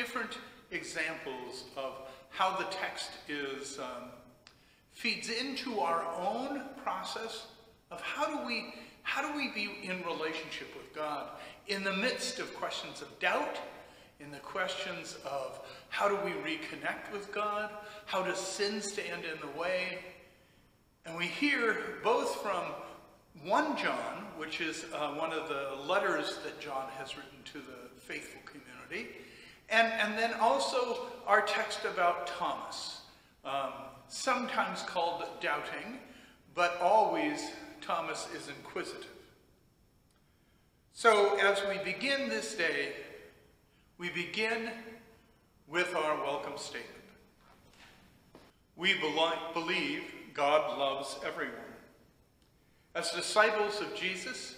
different examples of how the text is um, feeds into our own process of how do we how do we be in relationship with God in the midst of questions of doubt, in the questions of how do we reconnect with God, how does sin stand in the way, and we hear both from 1 John, which is uh, one of the letters that John has written to the faithful community, and, and then also our text about Thomas, um, sometimes called doubting, but always Thomas is inquisitive. So as we begin this day, we begin with our welcome statement. We believe God loves everyone. As disciples of Jesus,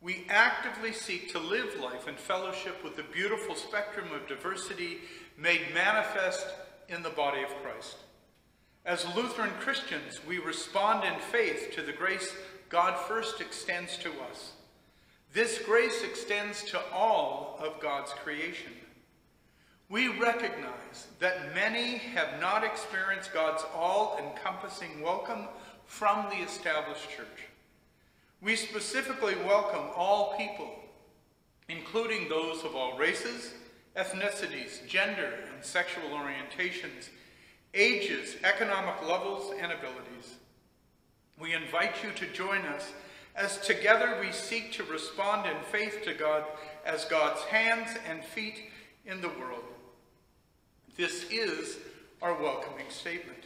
we actively seek to live life in fellowship with the beautiful spectrum of diversity made manifest in the body of Christ. As Lutheran Christians, we respond in faith to the grace God first extends to us. This grace extends to all of God's creation. We recognize that many have not experienced God's all-encompassing welcome from the established church. We specifically welcome all people, including those of all races, ethnicities, gender, and sexual orientations, ages, economic levels, and abilities. We invite you to join us as together we seek to respond in faith to God as God's hands and feet in the world. This is our welcoming statement.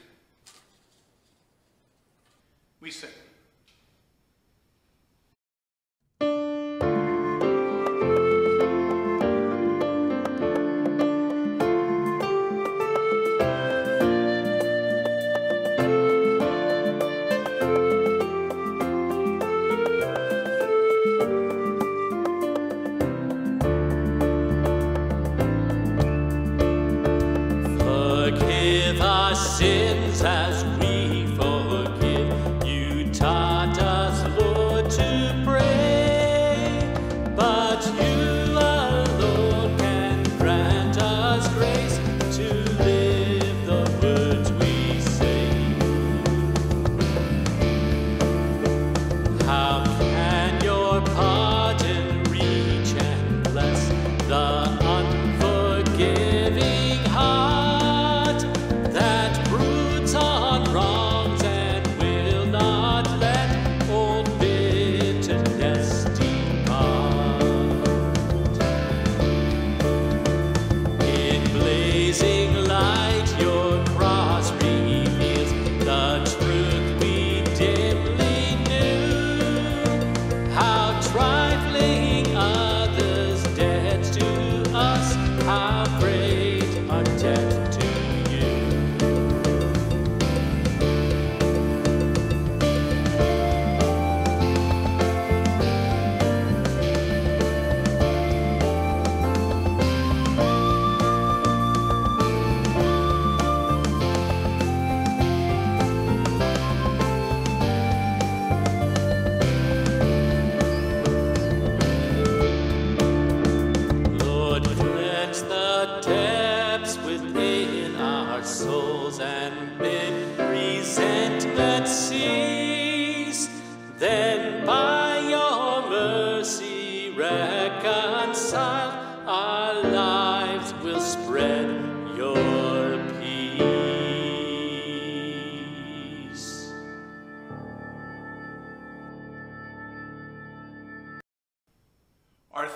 We sing.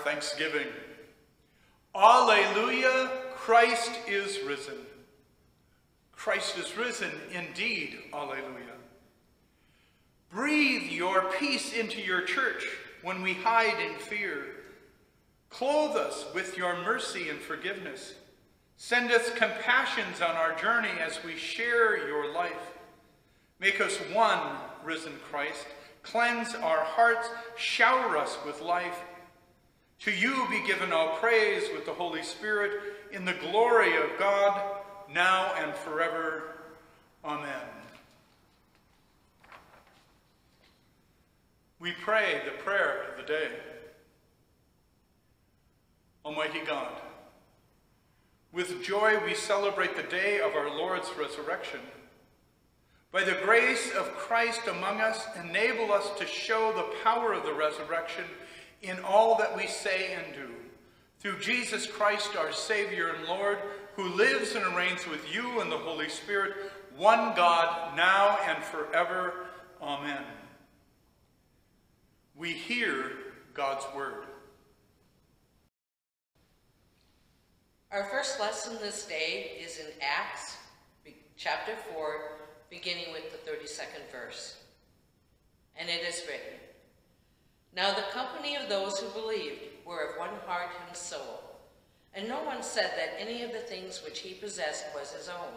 Thanksgiving. Alleluia, Christ is risen. Christ is risen indeed, alleluia. Breathe your peace into your church when we hide in fear. Clothe us with your mercy and forgiveness. Send us compassions on our journey as we share your life. Make us one, risen Christ. Cleanse our hearts, shower us with life. To you be given all praise with the Holy Spirit in the glory of God, now and forever. Amen. we pray the prayer of the day. Almighty God, with joy we celebrate the day of our Lord's resurrection. By the grace of Christ among us, enable us to show the power of the resurrection in all that we say and do. Through Jesus Christ, our Savior and Lord, who lives and reigns with you and the Holy Spirit, one God, now and forever. Amen. We hear God's word. Our first lesson this day is in Acts chapter 4, beginning with the 32nd verse. And it is written, Now the company of those who believed were of one heart and soul, and no one said that any of the things which he possessed was his own,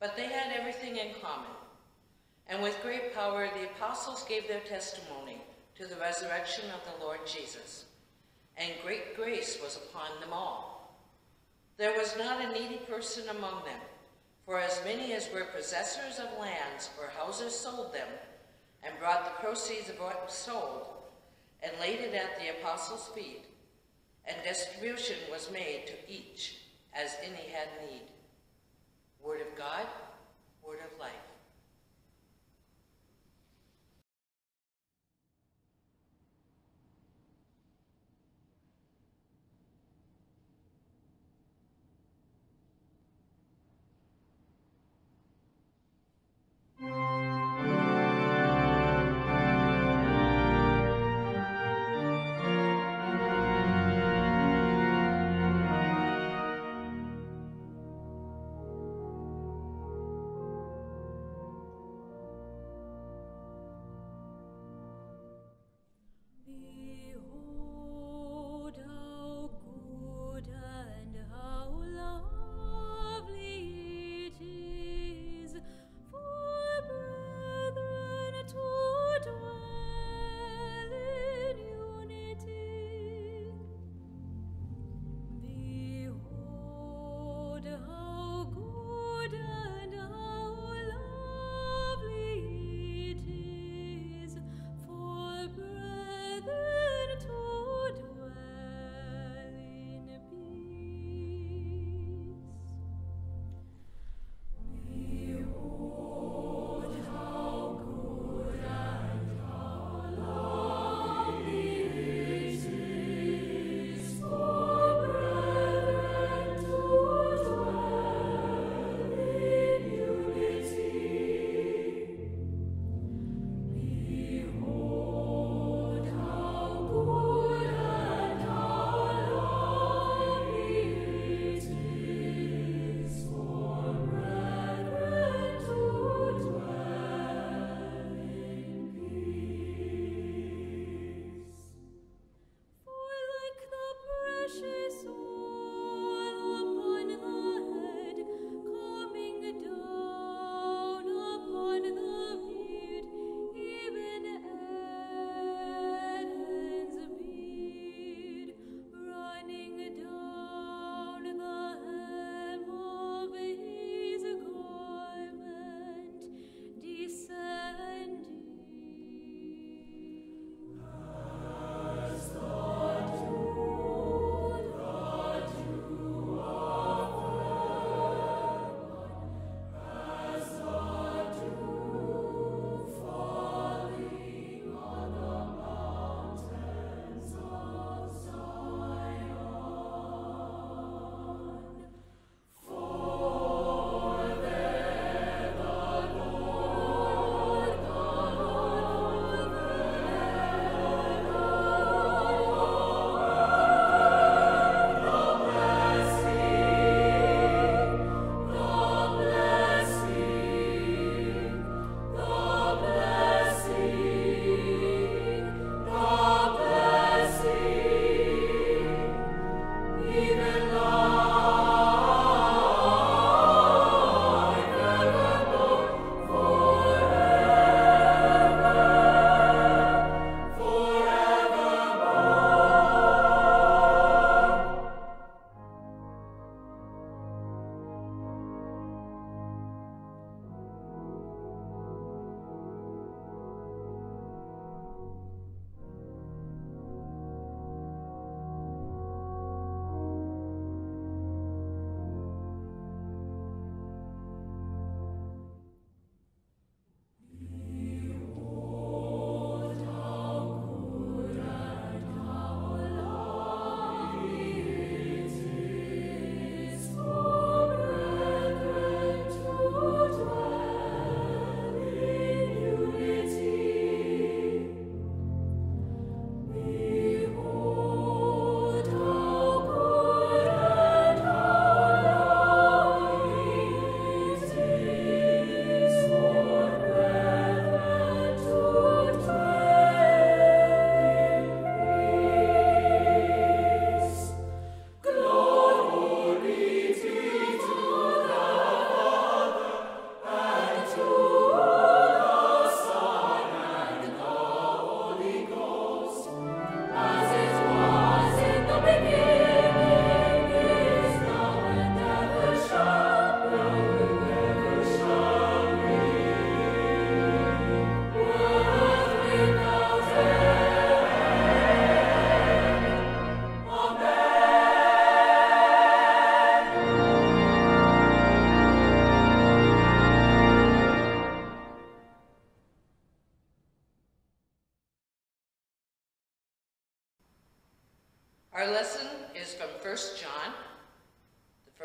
but they had everything in common. And with great power the apostles gave their testimony to the resurrection of the Lord Jesus, and great grace was upon them all. There was not a needy person among them, for as many as were possessors of lands or houses sold them, and brought the proceeds of what was sold, and laid it at the apostles' feet, and distribution was made to each as any had need. Word of God,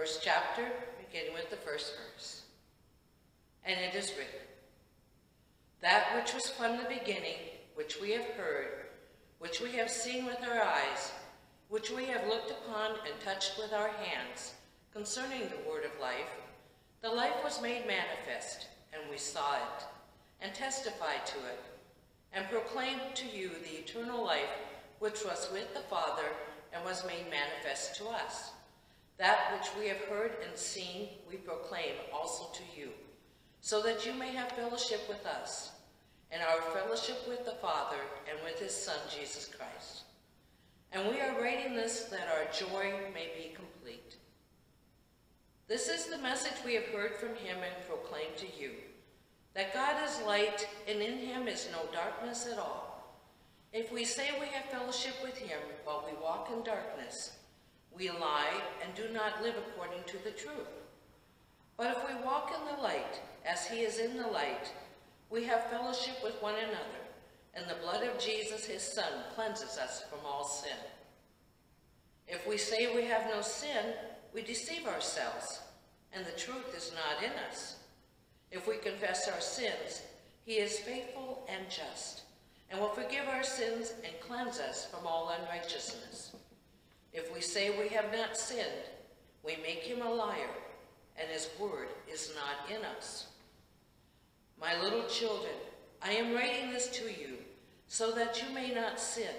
first chapter, beginning with the first verse. And it is written, That which was from the beginning, which we have heard, which we have seen with our eyes, which we have looked upon and touched with our hands, concerning the word of life, the life was made manifest, and we saw it, and testified to it, and proclaimed to you the eternal life which was with the Father and was made manifest to us. That which we have heard and seen we proclaim also to you, so that you may have fellowship with us, and our fellowship with the Father and with his Son, Jesus Christ. And we are writing this that our joy may be complete. This is the message we have heard from him and proclaimed to you, that God is light, and in him is no darkness at all. If we say we have fellowship with him while we walk in darkness, we lie and do not live according to the truth. But if we walk in the light, as he is in the light, we have fellowship with one another, and the blood of Jesus, his son, cleanses us from all sin. If we say we have no sin, we deceive ourselves, and the truth is not in us. If we confess our sins, he is faithful and just, and will forgive our sins and cleanse us from all unrighteousness. If we say we have not sinned, we make him a liar, and his word is not in us. My little children, I am writing this to you, so that you may not sin.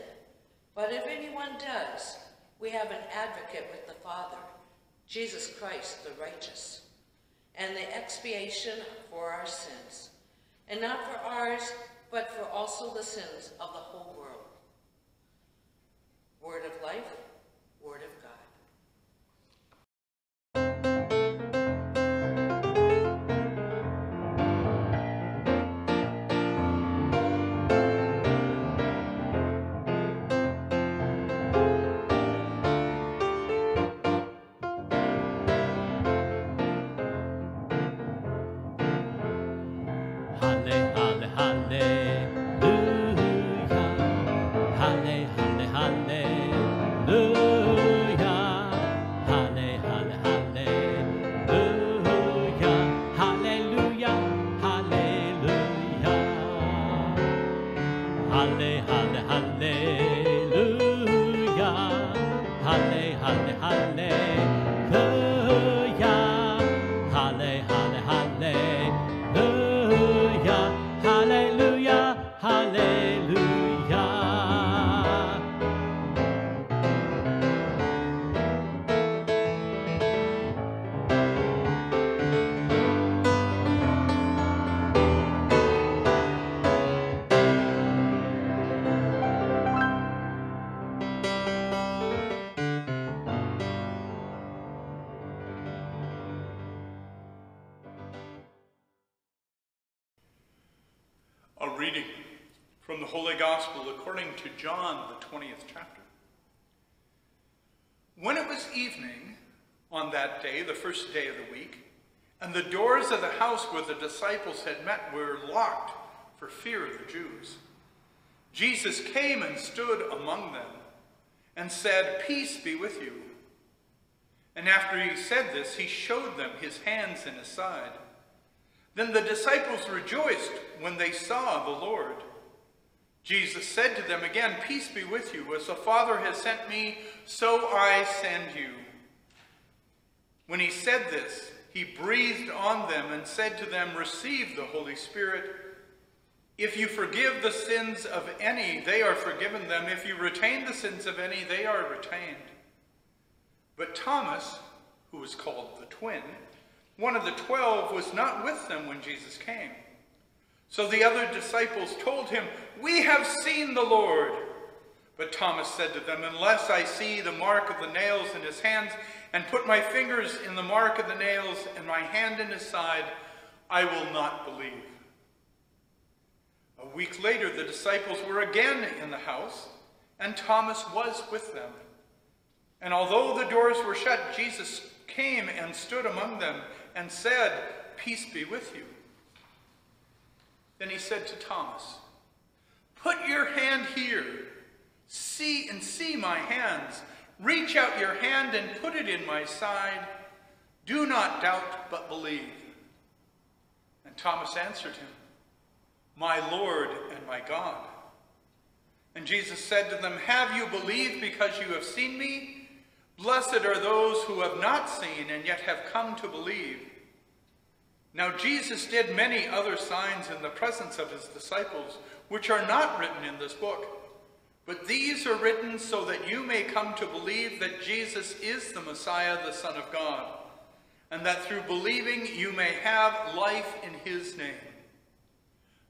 But if anyone does, we have an advocate with the Father, Jesus Christ the righteous, and the expiation for our sins, and not for ours, but for also the sins of the whole world. Word of life, to John, the 20th chapter. When it was evening on that day, the first day of the week, and the doors of the house where the disciples had met were locked for fear of the Jews, Jesus came and stood among them and said, Peace be with you. And after he said this, he showed them his hands and his side. Then the disciples rejoiced when they saw the Lord. Jesus said to them again, Peace be with you. As the Father has sent me, so I send you. When he said this, he breathed on them and said to them, Receive the Holy Spirit. If you forgive the sins of any, they are forgiven them. If you retain the sins of any, they are retained. But Thomas, who was called the twin, one of the twelve, was not with them when Jesus came. So the other disciples told him, We have seen the Lord. But Thomas said to them, Unless I see the mark of the nails in his hands, and put my fingers in the mark of the nails, and my hand in his side, I will not believe. A week later, the disciples were again in the house, and Thomas was with them. And although the doors were shut, Jesus came and stood among them and said, Peace be with you. Then he said to Thomas, Put your hand here, see and see my hands, Reach out your hand and put it in my side. Do not doubt, but believe. And Thomas answered him, My Lord and my God. And Jesus said to them, Have you believed because you have seen me? Blessed are those who have not seen and yet have come to believe. Now Jesus did many other signs in the presence of his disciples, which are not written in this book. But these are written so that you may come to believe that Jesus is the Messiah, the Son of God, and that through believing you may have life in his name.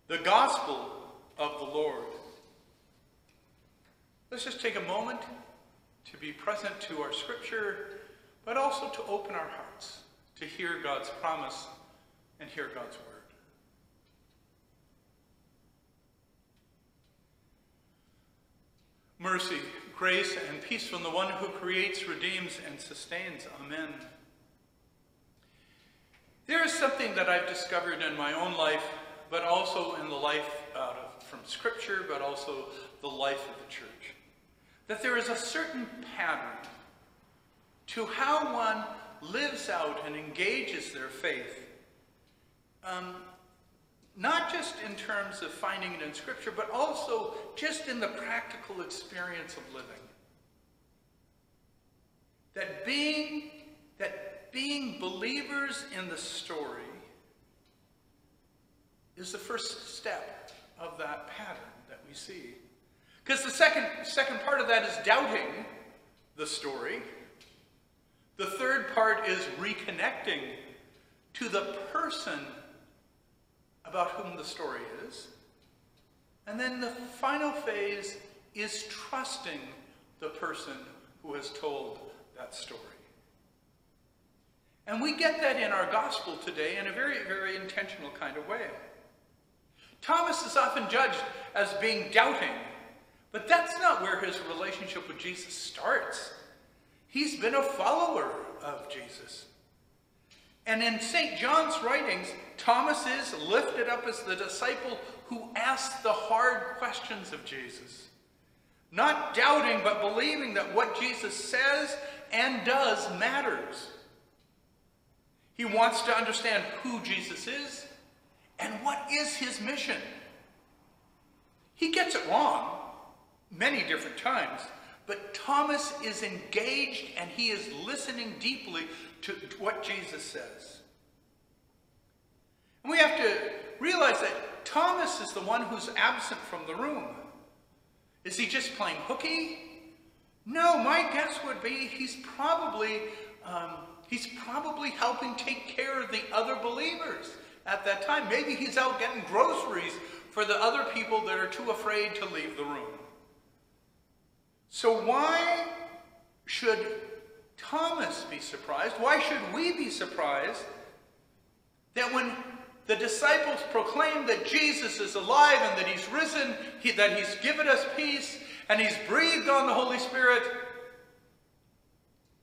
The Gospel of the Lord. Let's just take a moment to be present to our scripture, but also to open our hearts to hear God's promise and hear God's word. Mercy, grace, and peace from the one who creates, redeems, and sustains. Amen. There is something that I've discovered in my own life, but also in the life of, from Scripture, but also the life of the church. That there is a certain pattern to how one lives out and engages their faith. Um, not just in terms of finding it in Scripture, but also just in the practical experience of living. That being, that being believers in the story is the first step of that pattern that we see. Because the second, second part of that is doubting the story. The third part is reconnecting to the person about whom the story is. And then the final phase is trusting the person who has told that story. And we get that in our gospel today in a very, very intentional kind of way. Thomas is often judged as being doubting, but that's not where his relationship with Jesus starts. He's been a follower of Jesus. And in St. John's writings, Thomas is lifted up as the disciple who asks the hard questions of Jesus. Not doubting, but believing that what Jesus says and does matters. He wants to understand who Jesus is and what is his mission. He gets it wrong many different times, but Thomas is engaged and he is listening deeply to what Jesus says. And we have to realize that Thomas is the one who's absent from the room. Is he just playing hooky? No, my guess would be he's probably um, he's probably helping take care of the other believers at that time. Maybe he's out getting groceries for the other people that are too afraid to leave the room. So why should Thomas be surprised? Why should we be surprised that when the disciples proclaim that Jesus is alive and that he's risen, he, that he's given us peace, and he's breathed on the Holy Spirit,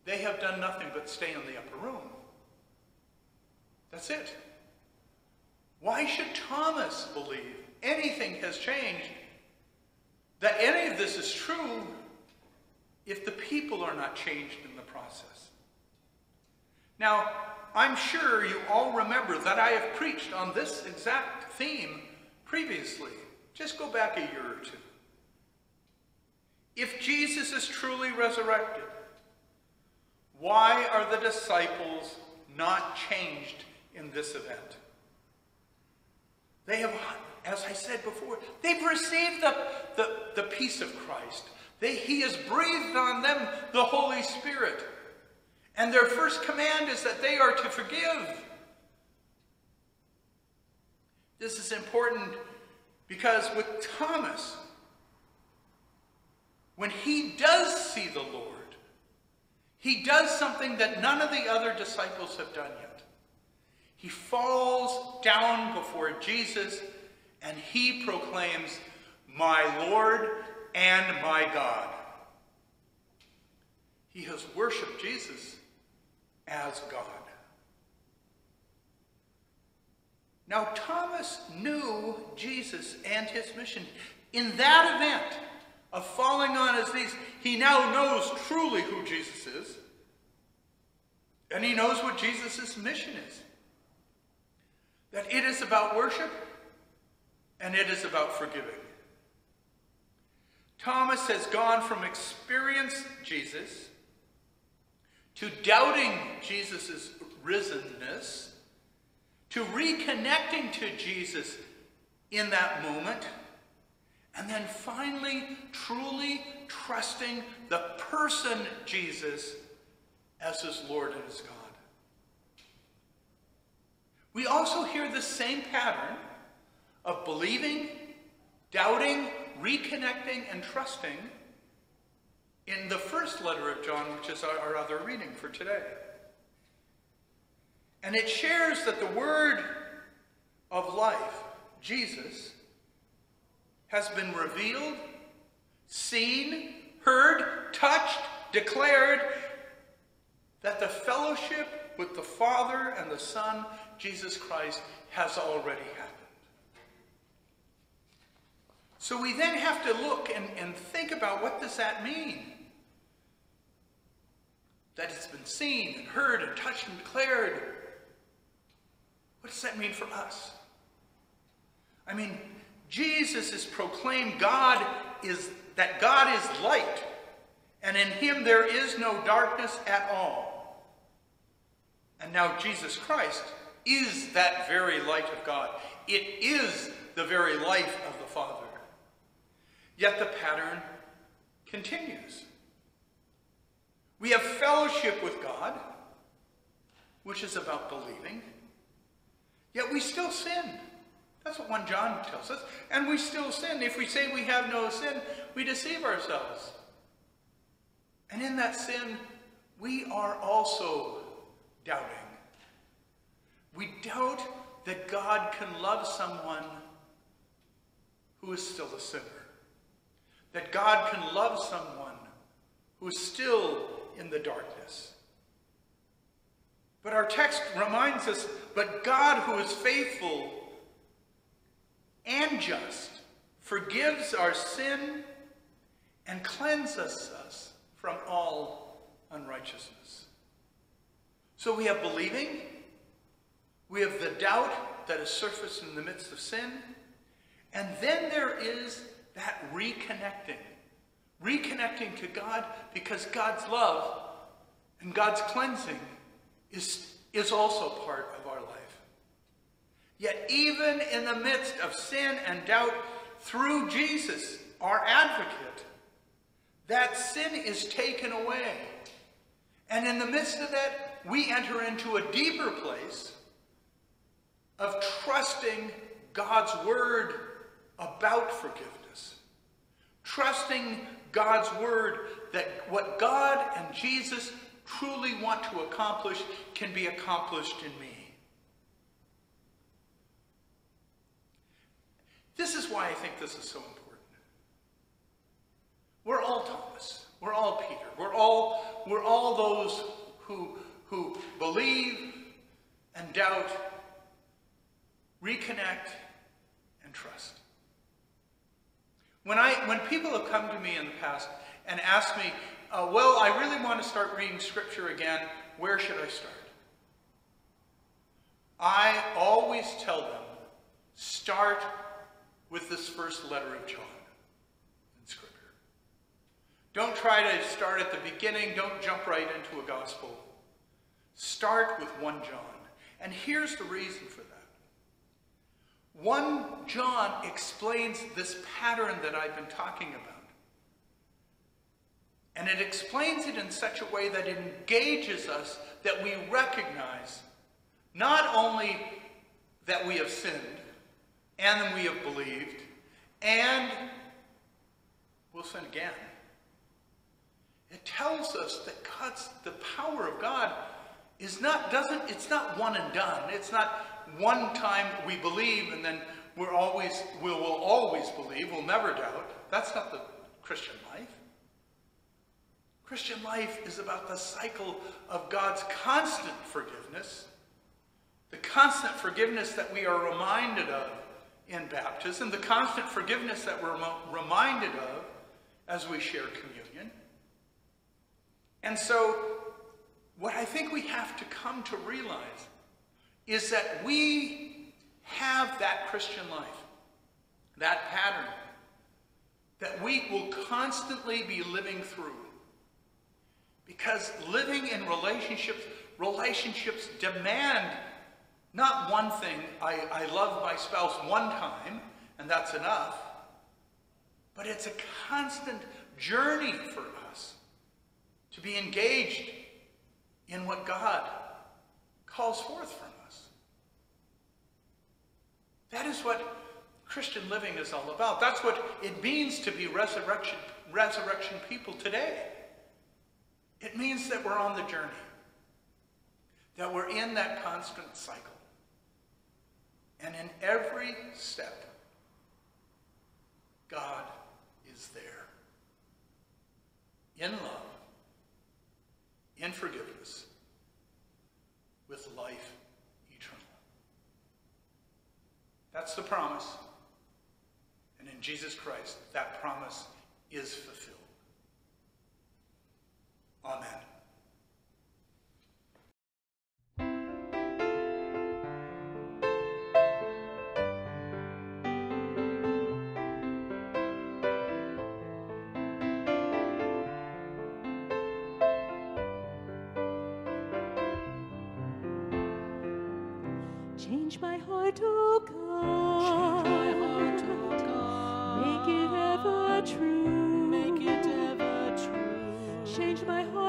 they have done nothing but stay in the upper room. That's it. Why should Thomas believe anything has changed, that any of this is true, if the people are not changed in the process. Now, I'm sure you all remember that I have preached on this exact theme previously. Just go back a year or two. If Jesus is truly resurrected, why are the disciples not changed in this event? They have, as I said before, they've received the, the, the peace of Christ. They, he has breathed on them the Holy Spirit. And their first command is that they are to forgive. This is important because with Thomas, when he does see the Lord, he does something that none of the other disciples have done yet. He falls down before Jesus and he proclaims, My Lord and my God. He has worshiped Jesus as God. Now, Thomas knew Jesus and his mission. In that event, of falling on his knees, he now knows truly who Jesus is. And he knows what Jesus' mission is. That it is about worship and it is about forgiving. Thomas has gone from experienced Jesus to doubting Jesus' risenness to reconnecting to Jesus in that moment and then finally truly trusting the person Jesus as his Lord and his God. We also hear the same pattern of believing, doubting, reconnecting, and trusting in the first letter of John, which is our, our other reading for today. And it shares that the word of life, Jesus, has been revealed, seen, heard, touched, declared, that the fellowship with the Father and the Son, Jesus Christ, has already happened. So we then have to look and, and think about what does that mean? That it's been seen and heard and touched and declared. What does that mean for us? I mean, Jesus is proclaimed God is that God is light, and in him there is no darkness at all. And now Jesus Christ is that very light of God. It is the very life of the Father. Yet the pattern continues. We have fellowship with God, which is about believing, yet we still sin. That's what 1 John tells us. And we still sin. If we say we have no sin, we deceive ourselves. And in that sin, we are also doubting. We doubt that God can love someone who is still a sinner. That God can love someone who is still in the darkness. But our text reminds us, but God who is faithful and just forgives our sin and cleanses us from all unrighteousness. So we have believing, we have the doubt that is surfaced in the midst of sin, and then there is that reconnecting. Reconnecting to God because God's love and God's cleansing is, is also part of our life. Yet even in the midst of sin and doubt, through Jesus, our advocate, that sin is taken away. And in the midst of that, we enter into a deeper place of trusting God's word about forgiveness. Trusting God's word that what God and Jesus truly want to accomplish can be accomplished in me. This is why I think this is so important. We're all Thomas. We're all Peter. We're all, we're all those who, who believe and doubt, reconnect, and trust. When, I, when people have come to me in the past and asked me, uh, well, I really want to start reading Scripture again, where should I start? I always tell them, start with this first letter of John in Scripture. Don't try to start at the beginning. Don't jump right into a gospel. Start with 1 John. And here's the reason for that. 1 John explains this pattern that I've been talking about. And it explains it in such a way that it engages us that we recognize not only that we have sinned, and we have believed, and we'll sin again. It tells us that God's the power of God is not doesn't it's not one and done. It's not one time we believe and then we're always we will always believe, we'll never doubt. That's not the Christian life. Christian life is about the cycle of God's constant forgiveness, the constant forgiveness that we are reminded of in baptism, the constant forgiveness that we're reminded of as we share communion. And so, what I think we have to come to realize is that we have that Christian life, that pattern, that we will constantly be living through. Because living in relationships, relationships demand not one thing, I, I love my spouse one time, and that's enough, but it's a constant journey for us to be engaged in what God calls forth from. That is what Christian living is all about. That's what it means to be resurrection, resurrection people today. It means that we're on the journey, that we're in that constant cycle. And in every step, God is there. In love, in forgiveness, with life eternal. That's the promise. And in Jesus Christ, that promise is fulfilled. Amen. Change my heart, oh God. Change my heart, oh God. Make it ever true. Make it ever true. Change my heart,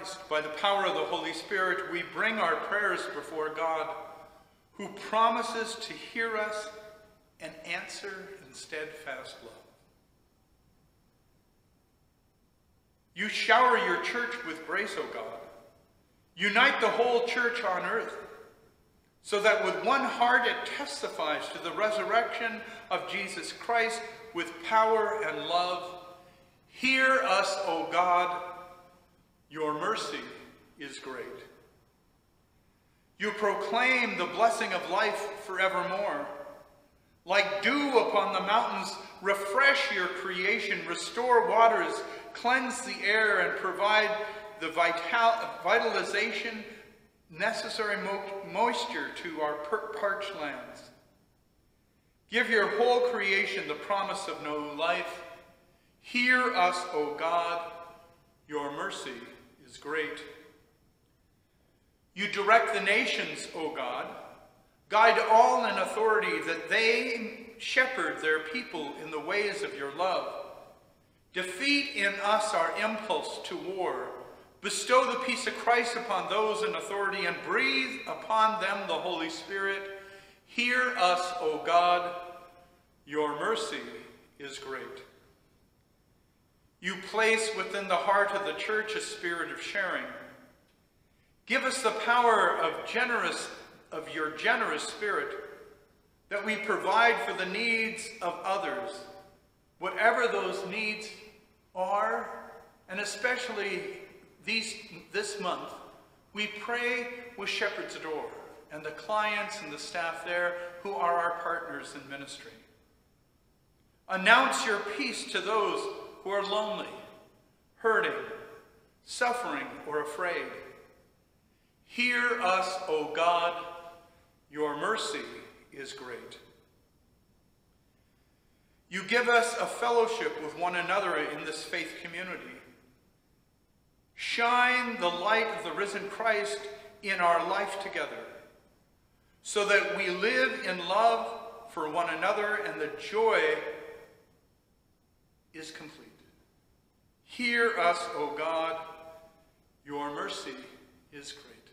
Christ, by the power of the Holy Spirit, we bring our prayers before God, who promises to hear us and answer in steadfast love. You shower your church with grace, O God. Unite the whole church on earth, so that with one heart it testifies to the resurrection of Jesus Christ with power and love. Hear us, O God. Your mercy is great. You proclaim the blessing of life forevermore. Like dew upon the mountains, refresh your creation, restore waters, cleanse the air, and provide the vital, vitalization necessary mo- moisture to our parched lands. Give your whole creation the promise of no life. Hear us, O God, your mercy is great. You direct the nations, O God. Guide all in authority that they shepherd their people in the ways of your love. Defeat in us our impulse to war. Bestow the peace of Christ upon those in authority and breathe upon them the Holy Spirit. Hear us, O God. Your mercy is great. You place within the heart of the church a spirit of sharing. Give us the power of generous of your generous spirit that we provide for the needs of others, whatever those needs are, and especially these, this month, we pray with Shepherd's Door and the clients and the staff there who are our partners in ministry. Announce your peace to those who are lonely, hurting, suffering, or afraid. Hear us, O God, your mercy is great. You give us a fellowship with one another in this faith community. Shine the light of the risen Christ in our life together so that we live in love for one another and the joy is complete. Hear us, O God, your mercy is great.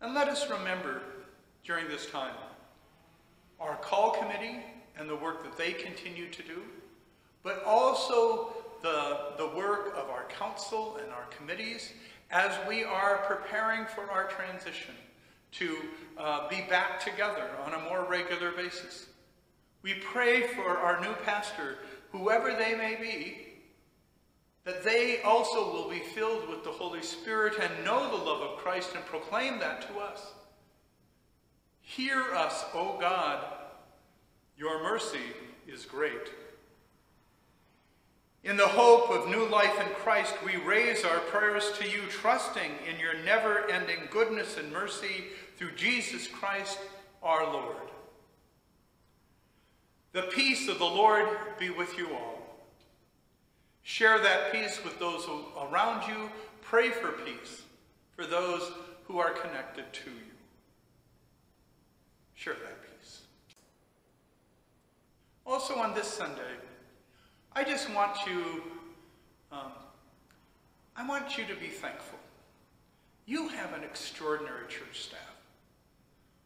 And let us remember during this time our call committee and the work that they continue to do, but also the, the work of our council and our committees as we are preparing for our transition to uh, be back together on a more regular basis. We pray for our new pastor, whoever they may be, that they also will be filled with the Holy Spirit and know the love of Christ and proclaim that to us. Hear us, O God, your mercy is great. In the hope of new life in Christ, we raise our prayers to you, trusting in your never ending goodness and mercy through Jesus Christ our Lord. The peace of the Lord be with you all. Share that peace with those around you. Pray for peace for those who are connected to you. Share that peace. Also on this Sunday, I just want you, um, I want you to be thankful. You have an extraordinary church staff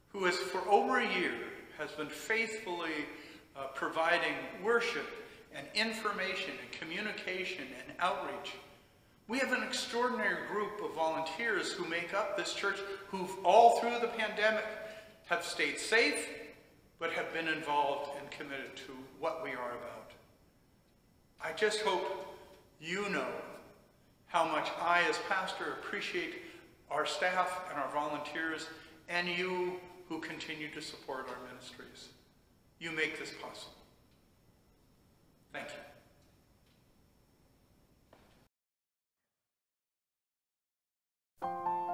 who has for over a year has been faithfully uh, providing worship and information and communication and outreach. We have an extraordinary group of volunteers who make up this church who all through the pandemic have stayed safe but have been involved and committed to what we are about. I just hope you know how much I as pastor appreciate our staff and our volunteers and you who continue to support our ministries. You make this possible. Thank you. All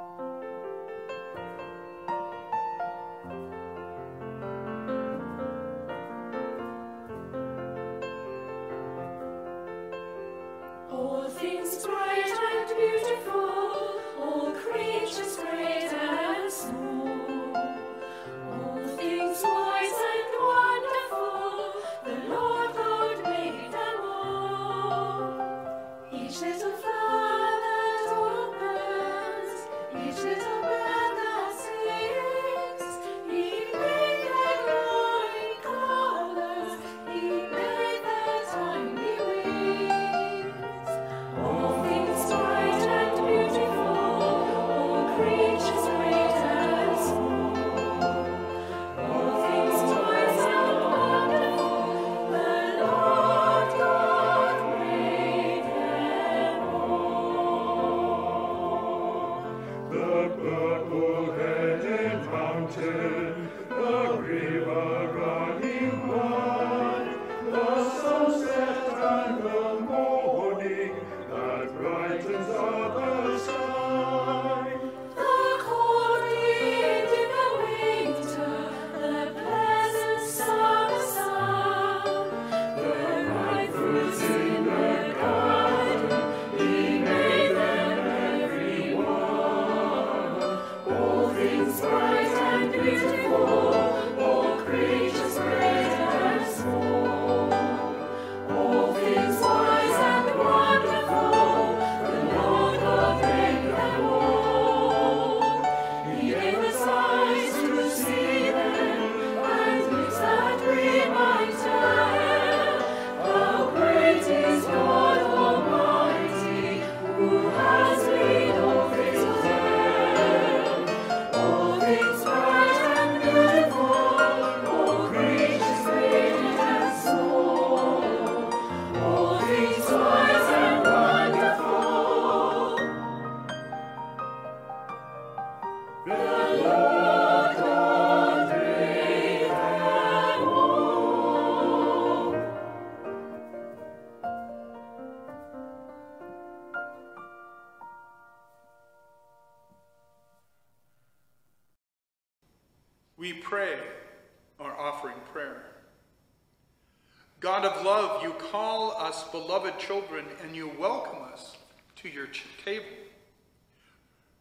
children and you welcome us to your table.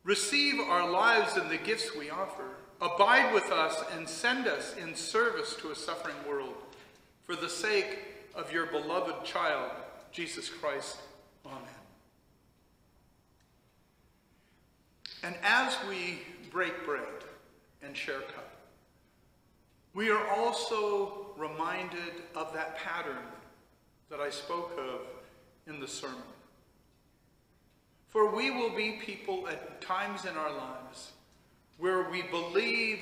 Receive our lives and the gifts we offer. Abide with us and send us in service to a suffering world for the sake of your beloved child, Jesus Christ. Amen. And as we break bread and share cup, we are also reminded of that pattern that I spoke of in the sermon. For we will be people at times in our lives where we believe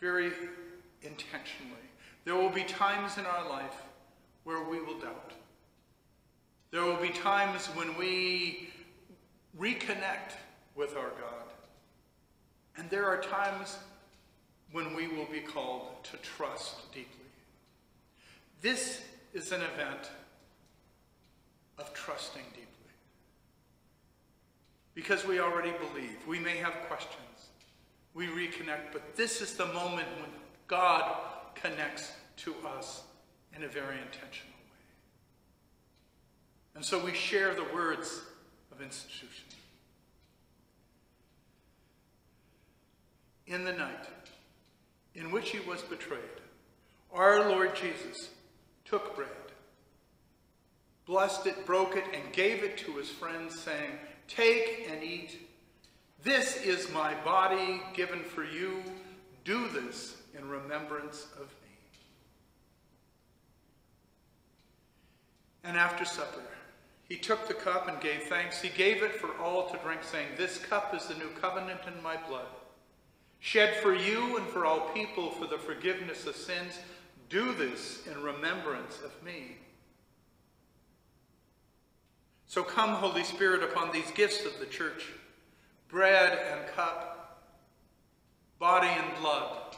very intentionally. There will be times in our life where we will doubt. There will be times when we reconnect with our God. And there are times when we will be called to trust deeply. This is an event of trusting deeply. Because we already believe. We may have questions. We reconnect, but this is the moment when God connects to us in a very intentional way. And so we share the words of institution. In the night in which he was betrayed, our Lord Jesus took bread, blessed it, broke it, and gave it to his friends, saying, Take and eat. This is my body given for you. Do this in remembrance of me. And after supper, he took the cup and gave thanks. He gave it for all to drink, saying, This cup is the new covenant in my blood, shed for you and for all people for the forgiveness of sins. Do this in remembrance of me. So come, Holy Spirit, upon these gifts of the church, bread and cup, body and blood,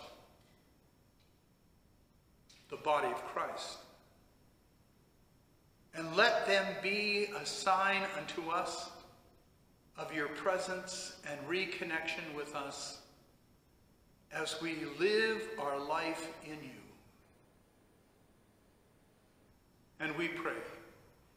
the body of Christ. And let them be a sign unto us of your presence and reconnection with us as we live our life in you. And we pray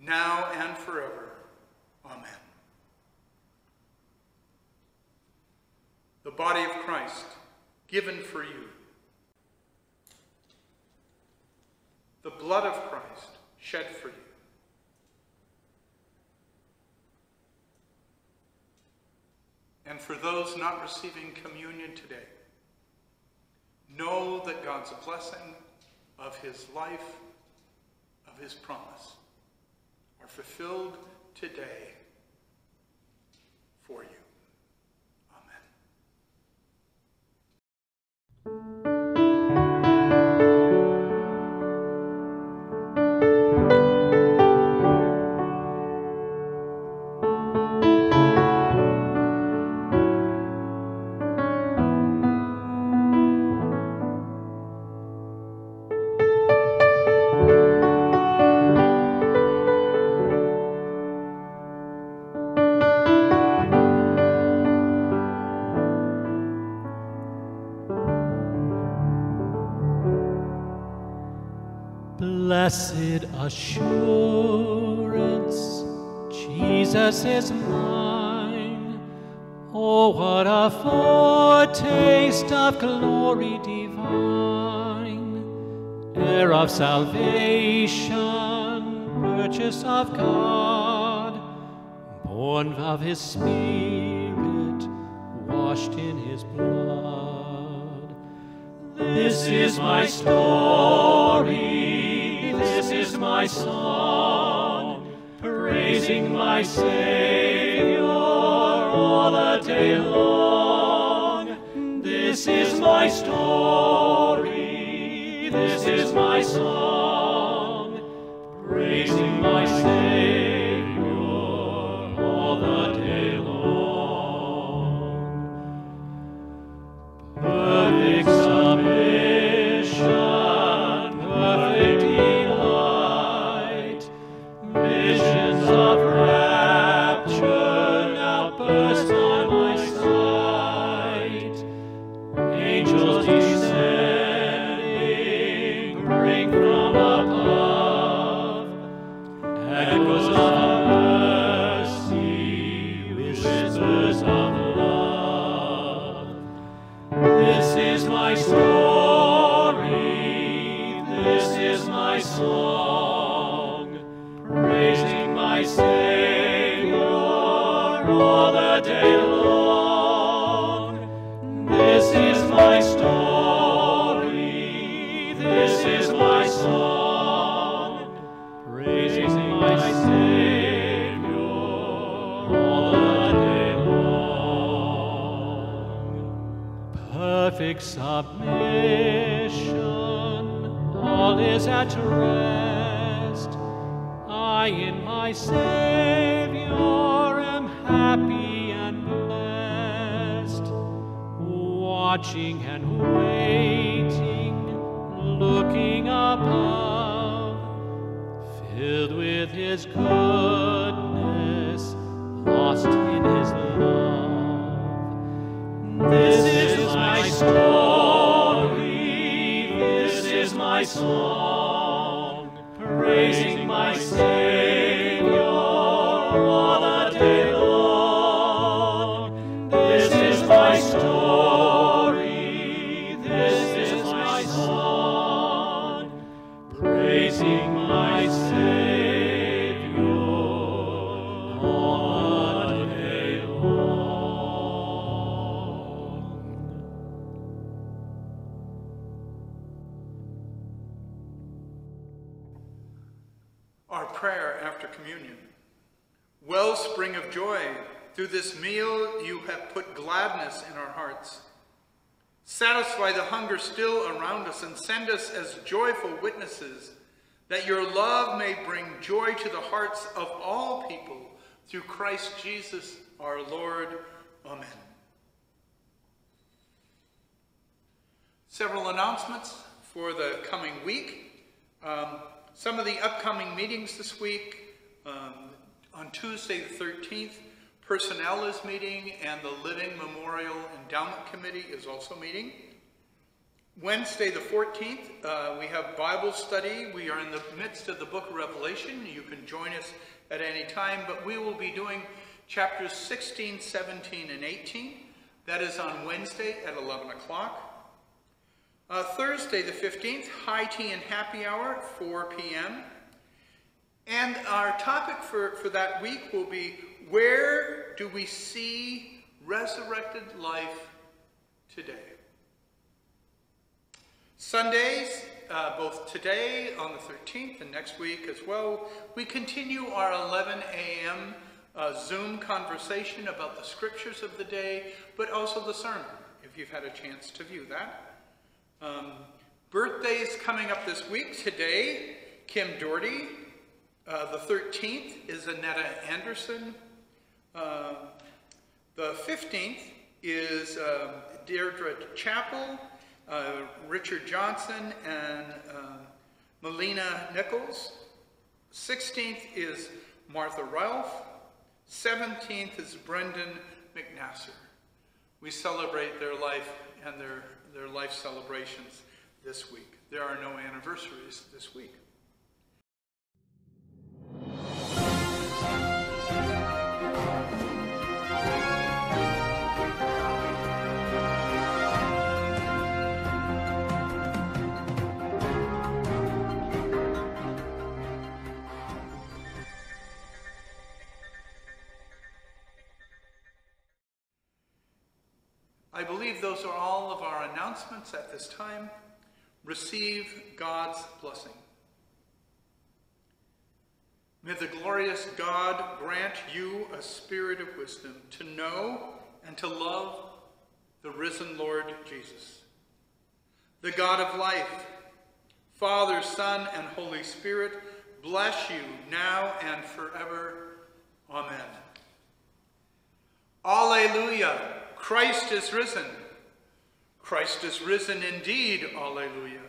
now and forever. Amen. The body of Christ, given for you. The blood of Christ, shed for you. And for those not receiving communion today, know that God's blessing of his life, of his promise, are fulfilled today for you. Salvation, purchase of God, born of his Spirit, washed in his blood. This is my story, this is my song, praising my Savior all the day long. This is my song, praising my Savior all the day long. Perfect Our prayer after communion. Wellspring of joy, through this meal you have put gladness in our hearts. Satisfy the hunger still around us and send us as joyful witnesses that your love may bring joy to the hearts of all people through Christ Jesus our Lord. Amen. Several announcements for the coming week. Um, some of the upcoming meetings this week, um, on Tuesday the 13th, Personnel is meeting and the Living Memorial Endowment Committee is also meeting. Wednesday the 14th, uh, we have Bible study. We are in the midst of the book of Revelation. You can join us at any time, but we will be doing chapters 16, 17, and 18. That is on Wednesday at 11 o'clock. Uh, Thursday the 15th, high tea and happy hour at 4 p.m. And our topic for, for that week will be where do we see resurrected life today? Sundays, uh, both today on the 13th and next week as well, we continue our 11 a.m. Uh, Zoom conversation about the scriptures of the day, but also the sermon, if you've had a chance to view that. Um, birthdays coming up this week. Today, Kim Doherty. Uh, the 13th is Annetta Anderson. Uh, the 15th is uh, Deirdre Chappell, uh, Richard Johnson, and uh, Melina Nichols. 16th is Martha Ralph. 17th is Brendan McNasser. We celebrate their life and their, their life celebrations this week. There are no anniversaries this week. Believe those are all of our announcements at this time. Receive God's blessing. May the glorious God grant you a spirit of wisdom to know and to love the risen Lord Jesus. The God of life, Father, Son, and Holy Spirit, bless you now and forever. Amen. Alleluia. Christ is risen. Christ is risen indeed. Alleluia.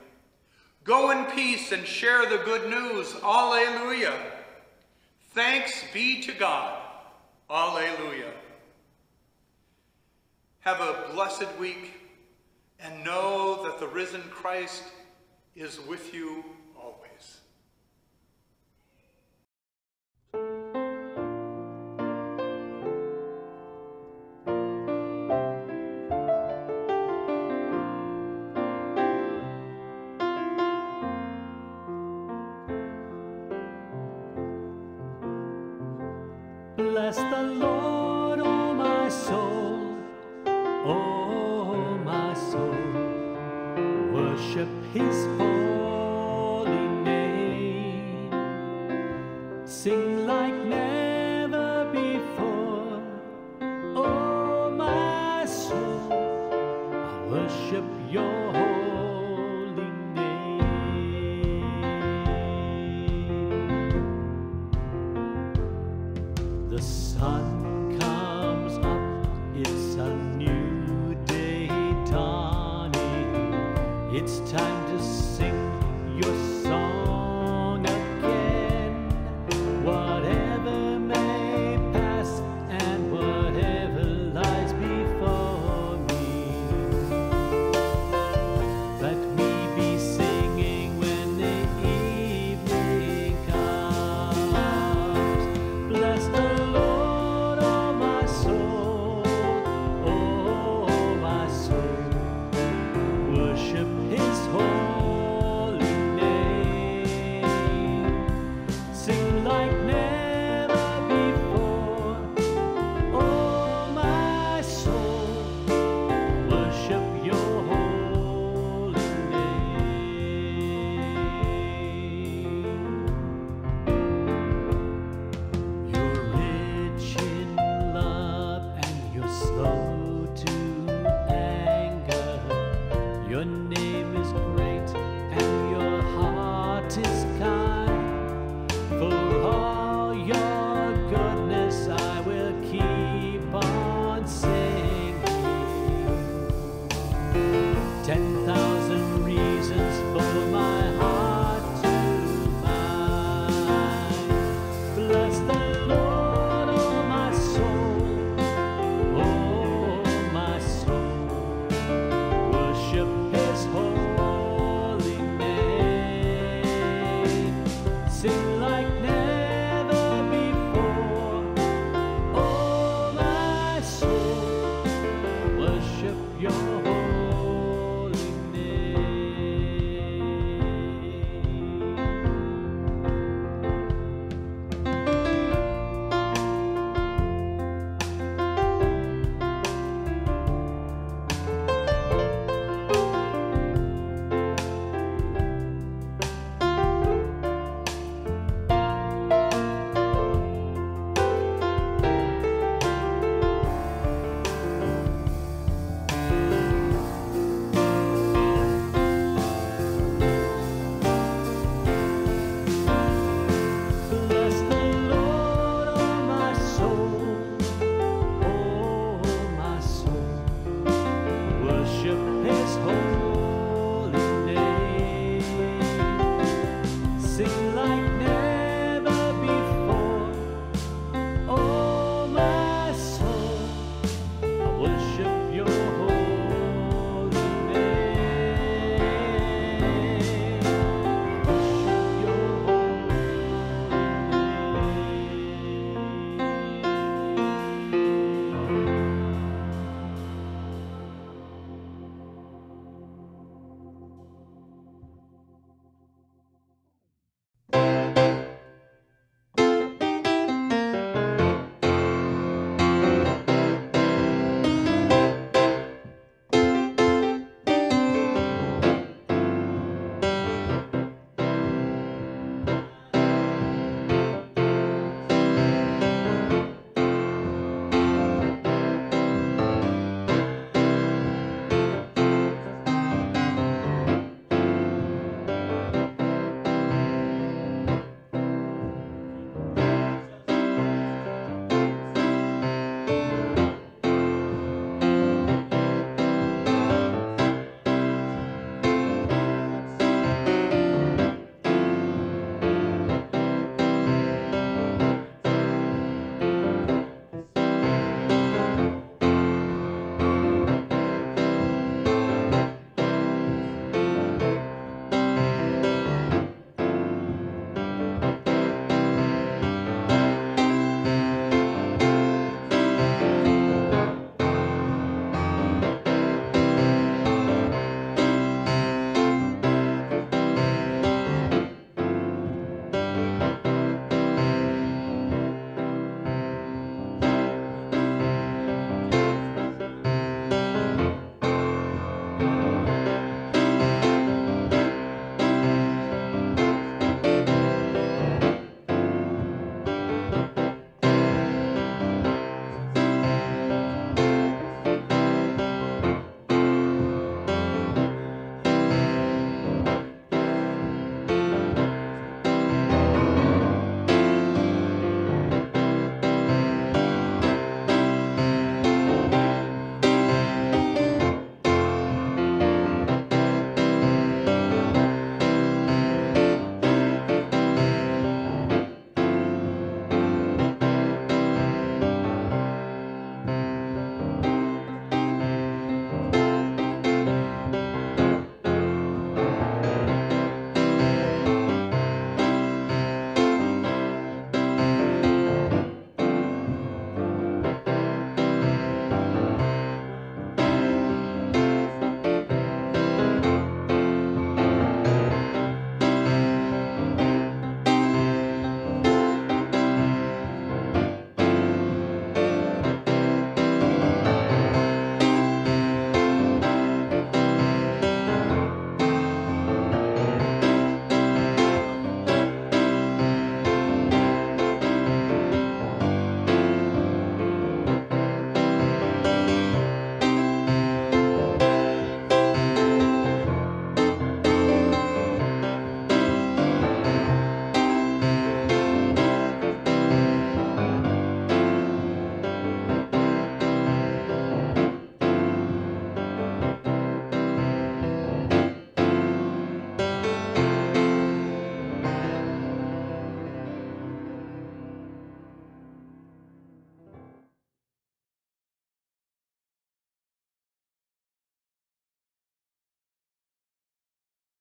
Go in peace and share the good news. Alleluia. Thanks be to God. Alleluia. Have a blessed week and know that the risen Christ is with you Bless the Lord, oh my soul, oh my soul. Worship his